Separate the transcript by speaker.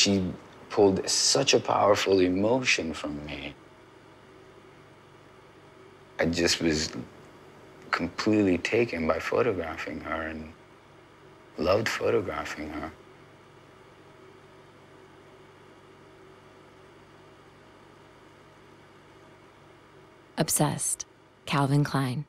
Speaker 1: she pulled such a powerful emotion from me. I just was completely taken by photographing her and loved photographing her.
Speaker 2: Obsessed, Calvin Klein.